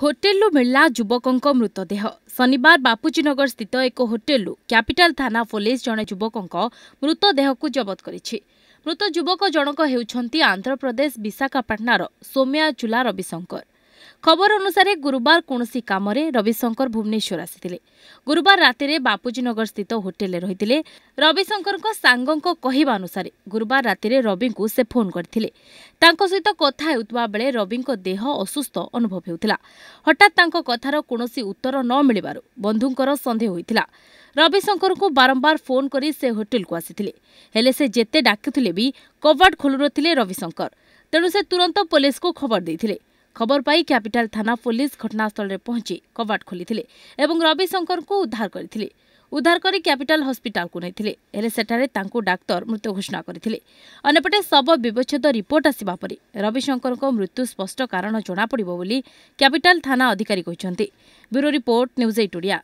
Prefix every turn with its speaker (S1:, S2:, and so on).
S1: ହୋଟେଲରୁ ମିଳିଲା ଯୁବକଙ୍କ ମୃତଦେହ। ଶନିବାର ବାପୁଜୀନଗର ସ୍ଥିତ ଏକ ହୋଟେଲରୁ କ୍ୟାପିଟାଲ ଥାନା ପୋଲିସ ଜଣେ ଯୁବକଙ୍କ ମୃତଦେହକୁ ଜବତ କରିଛି। ମୃତ ଯୁବକ ଜଣକ ହେଉଛନ୍ତି ଆନ୍ଧ୍ରପ୍ରଦେଶ ବିଶାଖାପାଟଣାର ସୌମ୍ୟା ଚୁଲା ରବିଶଙ୍କର। ଖବର ଅନୁସାରେ ଗୁରୁବାର କୌଣସି କାମରେ ରବିଶଙ୍କର ଭୁବନେଶ୍ୱର ଆସିଥିଲେ। ଗୁରୁବାର ରାତିରେ ବାପୁଜୀନଗର ସ୍ଥିତ ହୋଟେଲରେ ରହିଥିଲେ। ରବିଶଙ୍କରଙ୍କ ସାଙ୍ଗଙ୍କ କହିବା ଅନୁସାରେ ଗୁରୁବାର ରାତିରେ ରବିଙ୍କୁ ସେ ଫୋନ୍ କରିଥିଲେ। ତାଙ୍କ ସହିତ କଥା ହେଉଥିବା ବେଳେ ରବିଙ୍କ ଦେହ ଅସୁସ୍ଥ ଅନୁଭବ ହେଉଥିଲା। ହଠାତ୍ ତାଙ୍କ କଥାର କୌଣସି ଉତ୍ତର ନ ମିଳିବାରୁ ବନ୍ଧୁଙ୍କର ସନ୍ଦେହ ହୋଇଥିଲା। ରବିଶଙ୍କରଙ୍କୁ ବାରମ୍ବାର ଫୋନ୍ କରି ସେ ହୋଟେଲକୁ ଆସିଥିଲେ। ହେଲେ ସେ ଯେତେ ଡାକୁଥିଲେ ବି କବାଟ ଖୋଲୁନଥିଲେ ରବିଶଙ୍କର। ତେଣୁ ସେ ତୁରନ୍ତ ପୋଲିସକୁ ଖବର ଦେଇଥିଲେ। ଖବର ପାଇ କ୍ୟାପିଟାଲ ଥାନା ପୋଲିସ ଘଟଣାସ୍ଥଳରେ ପହଞ୍ଚି କବାଟ ଖୋଲିଥିଲେ ଏବଂ ରବିଶଙ୍କରଙ୍କୁ ଉଦ୍ଧାର କରିଥିଲେ। ଉଦ୍ଧାର କରି କ୍ୟାପିଟାଲ ହସ୍ପିଟାଲକୁ ନେଇଥିଲେ। ହେଲେ ସେଠାରେ ତାଙ୍କୁ ଡାକ୍ତର ମୃତ ଘୋଷଣା କରିଥିଲେ। ଅନ୍ୟପଟେ ଶବ ବ୍ୟବଚ୍ଛେଦ ରିପୋର୍ଟ ଆସିବା ପରେ ରବିଶଙ୍କରଙ୍କ ମୃତ୍ୟୁ ସ୍ପଷ୍ଟ କାରଣ ଜଣାପଡ଼ିବ ବୋଲି କ୍ୟାପିଟାଲ ଥାନା ଅଧିକାରୀ କହିଛନ୍ତି। Bureau report news eight Odia.